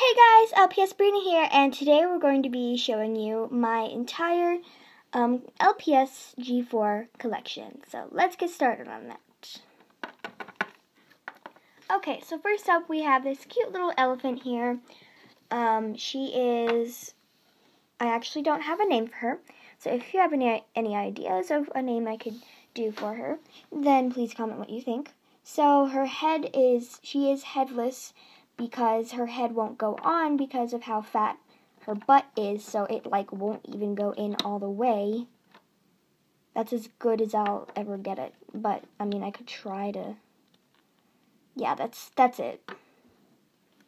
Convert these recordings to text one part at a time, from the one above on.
Hey guys, LPS Breena here, and today we're going to be showing you my entire um, LPS G4 collection. So let's get started on that. Okay, so first up we have this cute little elephant here. Um, she is, I actually don't have a name for her, so if you have any, any ideas of a name I could do for her, then please comment what you think. So her head is, she is headless because her head won't go on because of how fat her butt is, so it like won't even go in all the way. That's as good as I'll ever get it, but I mean I could try to Yeah, that's that's it.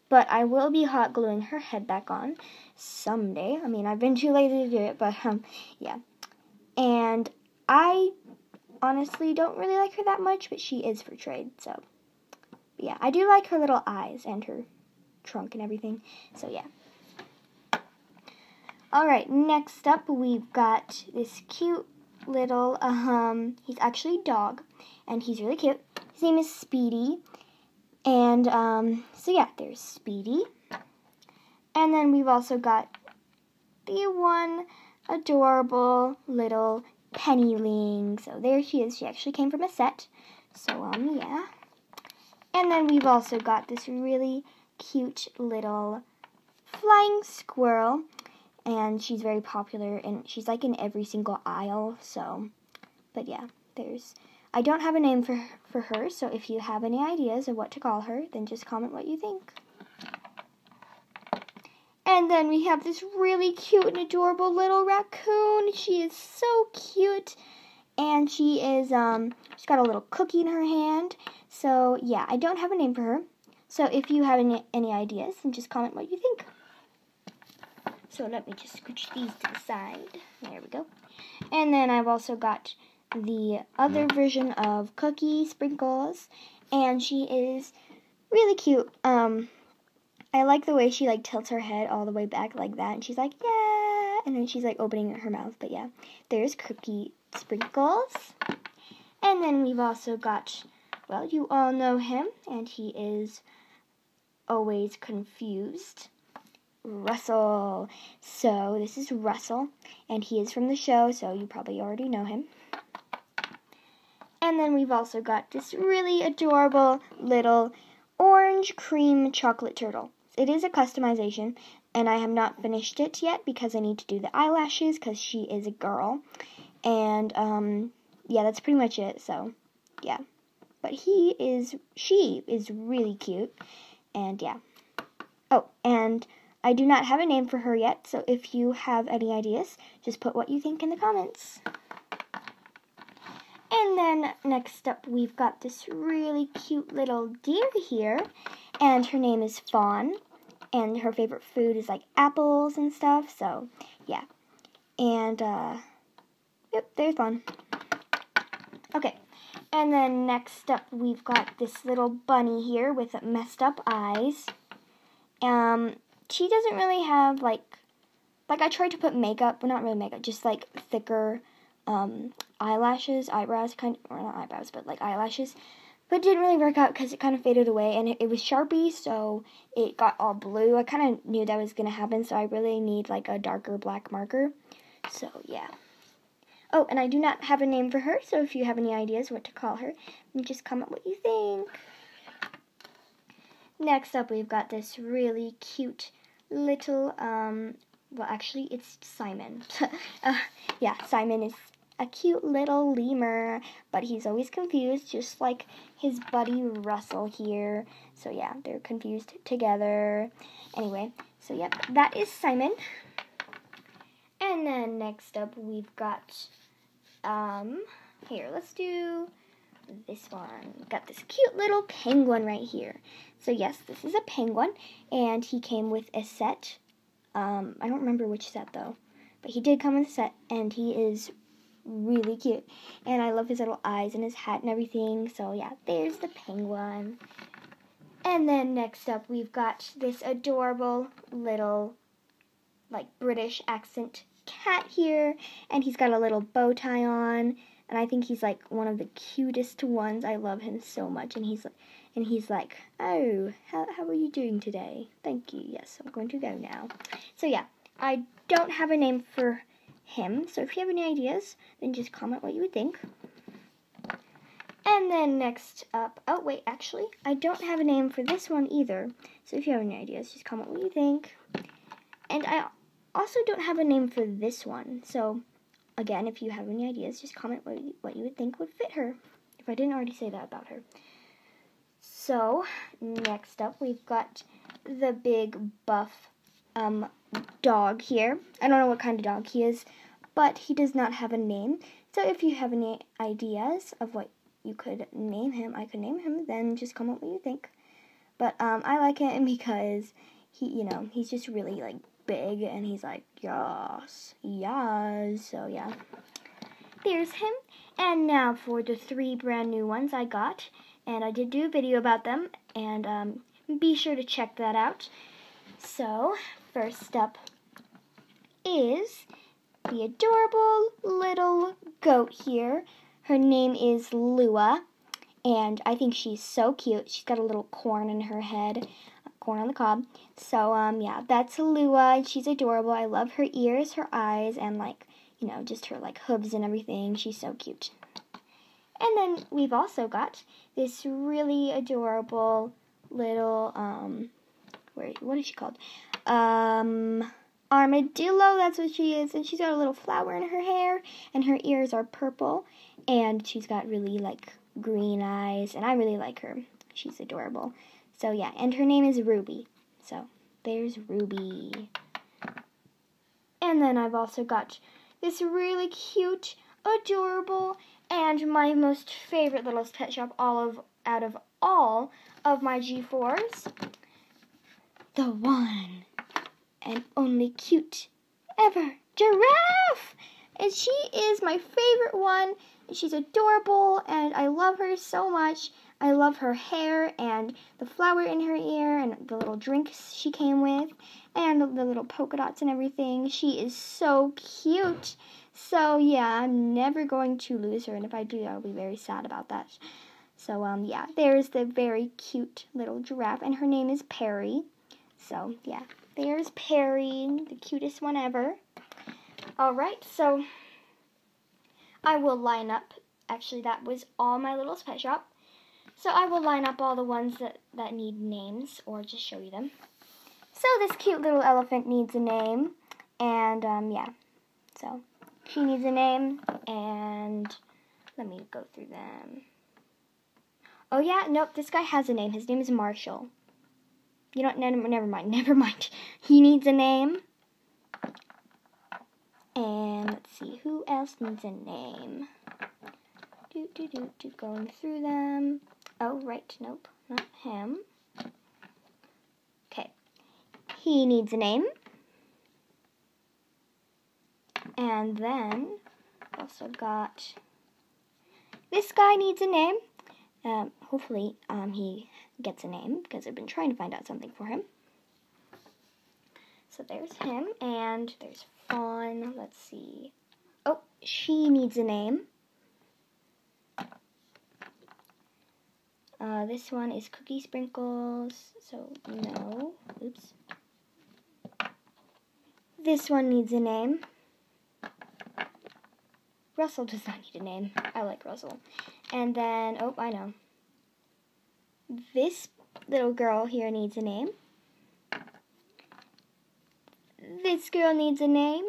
But I will be hot gluing her head back on someday. I mean, I've been too lazy to do it, but um yeah. And I honestly don't really like her that much, but she is for trade, so yeah, I do like her little eyes and her trunk and everything. So yeah. Alright, next up we've got this cute little, um, he's actually a dog, and he's really cute. His name is Speedy. And, um, so yeah, there's Speedy. And then we've also got the one adorable little Penny Ling. So there she is. She actually came from a set. So, um, yeah. And then we've also got this really cute little flying squirrel. And she's very popular and she's like in every single aisle. So, but yeah, there's. I don't have a name for, for her, so if you have any ideas of what to call her, then just comment what you think. And then we have this really cute and adorable little raccoon. She is so cute. And she is, um, she's got a little cookie in her hand. So, yeah, I don't have a name for her. So, if you have any, any ideas, then just comment what you think. So, let me just scooch these to the side. There we go. And then I've also got the other version of Cookie Sprinkles. And she is really cute. Um, I like the way she, like, tilts her head all the way back like that. And she's like, yeah. And then she's, like, opening her mouth. But, yeah, there's Cookie Sprinkles. And then we've also got well, you all know him, and he is always confused. Russell. So, this is Russell, and he is from the show, so you probably already know him. And then we've also got this really adorable little orange cream chocolate turtle. It is a customization, and I have not finished it yet because I need to do the eyelashes because she is a girl. And, um, yeah, that's pretty much it, so, yeah but he is, she is really cute, and yeah. Oh, and I do not have a name for her yet, so if you have any ideas, just put what you think in the comments. And then next up, we've got this really cute little deer here, and her name is Fawn, and her favorite food is like apples and stuff, so yeah. And, uh, yep, there's Fawn. Okay, and then next up, we've got this little bunny here with messed up eyes. Um, she doesn't really have, like, like I tried to put makeup, well, not really makeup, just, like, thicker, um, eyelashes, eyebrows, kind of, or not eyebrows, but, like, eyelashes. But it didn't really work out because it kind of faded away, and it, it was Sharpie, so it got all blue. I kind of knew that was going to happen, so I really need, like, a darker black marker. So, yeah. Oh, and I do not have a name for her, so if you have any ideas what to call her, just comment what you think. Next up, we've got this really cute little, um, well, actually, it's Simon. uh, yeah, Simon is a cute little lemur, but he's always confused, just like his buddy Russell here. So, yeah, they're confused together. Anyway, so, yep, that is Simon. And then next up, we've got um, here, let's do this one. Got this cute little penguin right here. So yes, this is a penguin, and he came with a set. Um, I don't remember which set though, but he did come with a set, and he is really cute. And I love his little eyes and his hat and everything. So yeah, there's the penguin. And then next up, we've got this adorable little, like, British accent cat here, and he's got a little bow tie on, and I think he's like one of the cutest ones. I love him so much, and he's and he's like, "Oh, how how are you doing today? Thank you. Yes, I'm going to go now." So yeah, I don't have a name for him. So if you have any ideas, then just comment what you would think. And then next up, oh wait, actually, I don't have a name for this one either. So if you have any ideas, just comment what you think. And I also don't have a name for this one. So again, if you have any ideas, just comment what you, what you would think would fit her. If I didn't already say that about her. So next up, we've got the big buff um, dog here. I don't know what kind of dog he is, but he does not have a name. So if you have any ideas of what you could name him, I could name him, then just comment what you think. But um, I like him because he, you know, he's just really like big and he's like, yes, yes. So yeah, there's him. And now for the three brand new ones I got. And I did do a video about them, and um, be sure to check that out. So, first up is the adorable little goat here. Her name is Lua, and I think she's so cute. She's got a little corn in her head, corn on the cob. So, um, yeah, that's Lua, and she's adorable. I love her ears, her eyes, and, like, you know, just her, like, hooves and everything. She's so cute. And then we've also got this really adorable little, um, where, what is she called? Um, armadillo, that's what she is. And she's got a little flower in her hair, and her ears are purple and she's got really like green eyes, and I really like her. She's adorable. So yeah, and her name is Ruby. So there's Ruby. And then I've also got this really cute, adorable, and my most favorite little pet shop all of out of all of my G4s. The one and only cute ever giraffe! And she is my favorite one She's adorable and I love her so much. I love her hair and the flower in her ear and the little drinks she came with and the little polka dots and everything. She is so cute. So yeah, I'm never going to lose her and if I do, I'll be very sad about that. So um yeah, there's the very cute little giraffe and her name is Perry. So yeah, there's Perry, the cutest one ever. All right, so I will line up, actually that was all my little pet shop. So I will line up all the ones that, that need names or just show you them. So this cute little elephant needs a name and um, yeah, so she needs a name and let me go through them. Oh yeah, nope, this guy has a name. His name is Marshall. You never, never mind, never mind. He needs a name. And let's see, who else needs a name? Do, do, do, do, going through them. Oh, right, nope, not him. Okay, he needs a name. And then, also got, this guy needs a name. Um, hopefully, um, he gets a name, because I've been trying to find out something for him. So there's him, and there's Fawn. Let's see. Oh, she needs a name. Uh, this one is Cookie Sprinkles, so no. Oops. This one needs a name. Russell does not need a name. I like Russell. And then, oh, I know. This little girl here needs a name. This girl needs a name.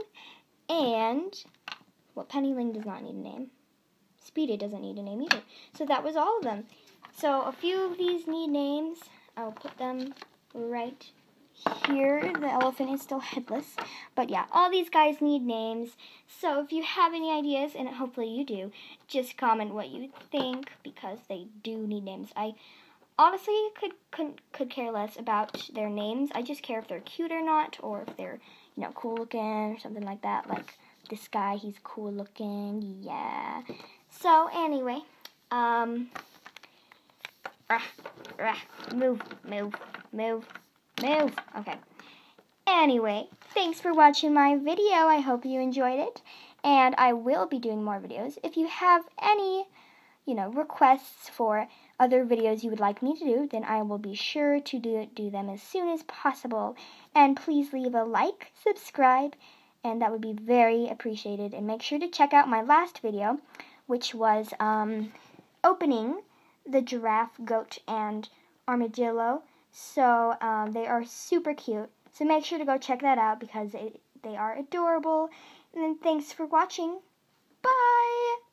And, well, Penny Ling does not need a name. Speedy doesn't need a name either. So that was all of them. So a few of these need names. I'll put them right here. The elephant is still headless. But yeah, all these guys need names. So if you have any ideas, and hopefully you do, just comment what you think because they do need names. I honestly could, could could care less about their names. I just care if they're cute or not, or if they're you know cool looking or something like that. Like this guy, he's cool looking. Yeah. So anyway, um, rah, rah, move, move, move, move. Okay. Anyway, thanks for watching my video. I hope you enjoyed it. And I will be doing more videos. If you have any, you know, requests for other videos you would like me to do, then I will be sure to do, do them as soon as possible. And please leave a like, subscribe, and that would be very appreciated. And make sure to check out my last video, which was um, opening the giraffe, goat, and armadillo. So um, they are super cute. So make sure to go check that out because it, they are adorable. And then thanks for watching. Bye!